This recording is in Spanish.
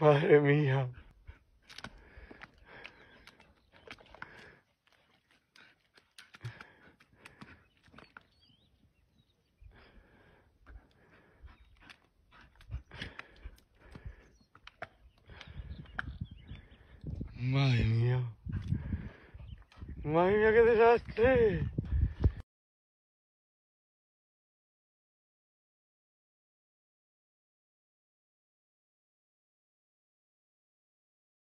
Madre mía. Madre mía. Madre mía, qué desastre.